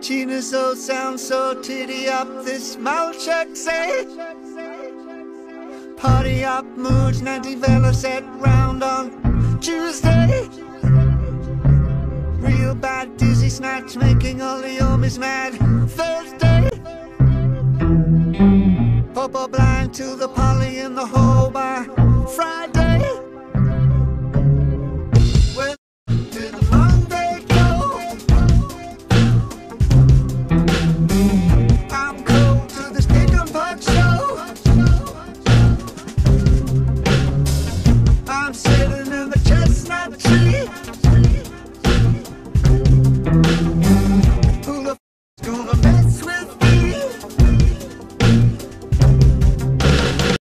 Tina's old sound so titty up this mouth check say Party up moods 90 vela set round on Tuesday. Real bad dizzy snatch making all the homies mad. Thursday. Popo blind to the poly in the hole by Friday.